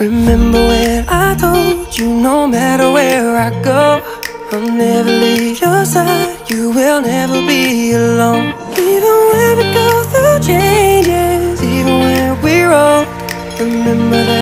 Remember when I told you no matter where I go, I'll never leave your side. You will never be alone. Even when we go through changes, even when we're old, remember that.